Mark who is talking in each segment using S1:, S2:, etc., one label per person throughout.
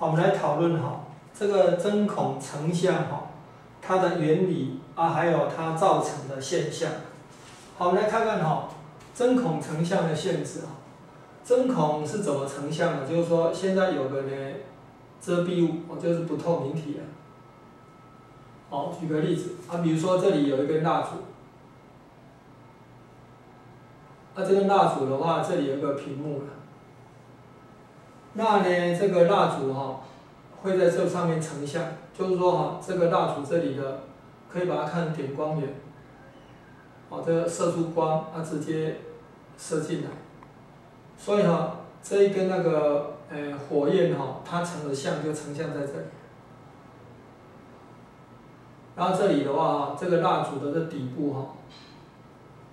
S1: 好，我们来讨论哈，这个针孔成像哈，它的原理啊，还有它造成的现象。好，我们来看看哈，针孔成像的限制啊。针孔是怎么成像的？就是说，现在有个呢遮蔽物，哦，就是不透明体啊。好，举个例子啊，比如说这里有一根蜡烛，那这根蜡烛的话，这里有个屏幕了。那呢，这个蜡烛哈，会在这上面成像，就是说哈，这个蜡烛这里的，可以把它看成点光源，好，这个射出光，它直接射进来，所以哈，这一根那个呃火焰哈，它成的像就成像在这里，然后这里的话哈，这个蜡烛的这底部哈，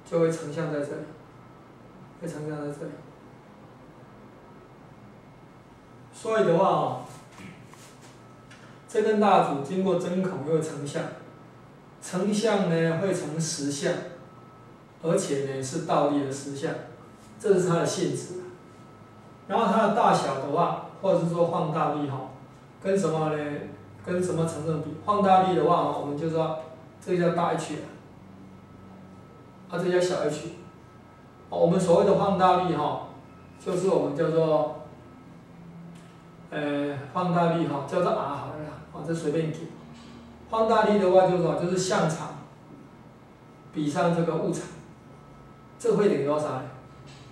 S1: 就会成像在这里，会成像在这里。所以的话啊，这根蜡烛经过针孔又成像，成像呢会成实像，而且呢是倒立的实像，这是它的性质。然后它的大小的话，或者是说放大力哈，跟什么呢？跟什么成正比？放大力的话，我们就说这个叫大 H，啊，这叫小 H。我们所谓的放大力哈，就是我们叫做。呃，放大力哈，叫做 R 好了啦，啊，这随便给。放大力的话就是说，就是像场比上这个物场，这会等于多少呢？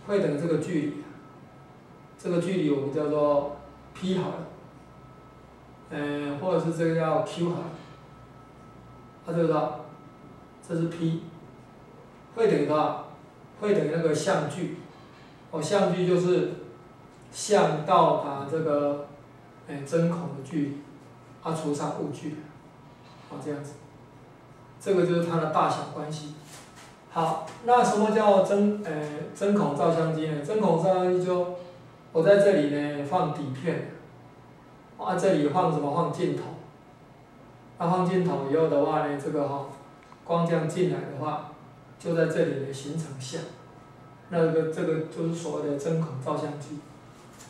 S1: 会等于这个距离，这个距离我们叫做 P 好了，嗯，或者是这个叫 Q 好了，啊，这个这是 P，会等于多少？会等于那个相距，哦，相距就是。像到达这个，哎，针孔的距离，啊，除上物距，好这样子，这个就是它的大小关系。好，那什么叫针，呃，针孔照相机呢？针孔照相机就，我在这里呢放底片，啊，这里放什么？放镜头。那放镜头以后的话呢，这个哈，光这样进来的话，就在这里呢形成像，那个这个就是所谓的针孔照相机。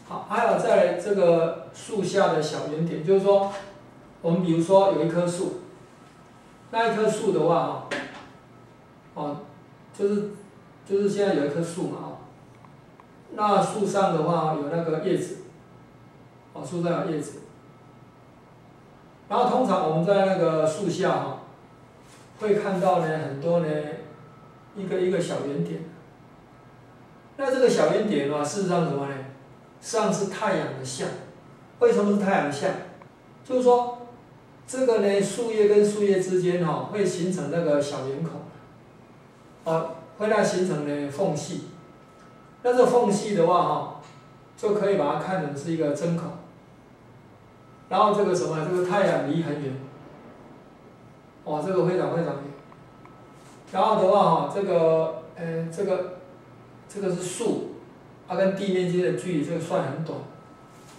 S1: 好，还有在这个树下的小圆点，就是说，我们比如说有一棵树，那一棵树的话，哈，哦，就是就是现在有一棵树嘛，啊，那树上的话有那个叶子，哦，树上有叶子，然后通常我们在那个树下哈，会看到呢很多呢一个一个小圆点，那这个小圆点的话，事实上什么呢？上是太阳的像，为什么是太阳像？就是说，这个呢，树叶跟树叶之间哈，会形成那个小圆孔，啊，会那形成呢缝隙。那这缝隙的话哈，就可以把它看成是一个针孔。然后这个什么，这个太阳离很远，哇，这个非常非常远。然后的话哈，这个，呃，这个，这个是树。它跟地面之间的距离，这个算很短，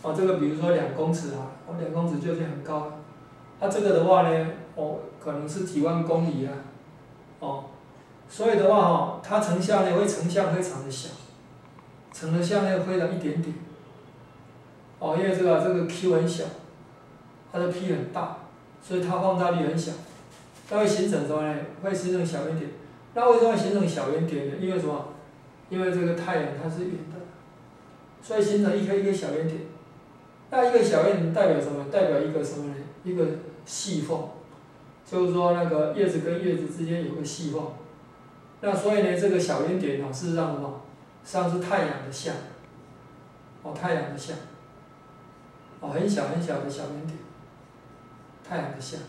S1: 哦，这个比如说两公尺啊，哦，两公尺就已经很高。它这个的话呢，哦，可能是几万公里啊，哦，所以的话哈，它成像呢会成像非常的小，成的像呢非常一点点，哦，因为这个这个 Q 很小，它的 P 很大，所以它放大率很小，它会形成什么呢？会形成小圆点。那为什么形成小圆点呢？因为什么？因为这个太阳它是圆的，所以形成一个一个小圆点。那一个小圆点代表什么？代表一个什么呢？一个细缝，就是说那个叶子跟叶子之间有个细缝。那所以呢，这个小圆点呢，事实上什么？实际上是太阳的像，哦，太阳的像，哦，很小很小的小圆点，太阳的像。